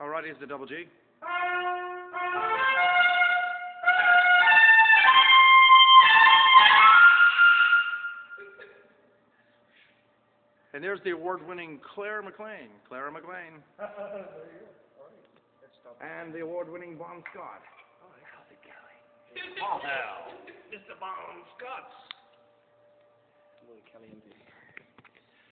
All right, here's the double G. And there's the award-winning Claire McLean, Clara McLean, and the award-winning Bon Scott. Oh, hell. Mr. Bon Scott. Kelly.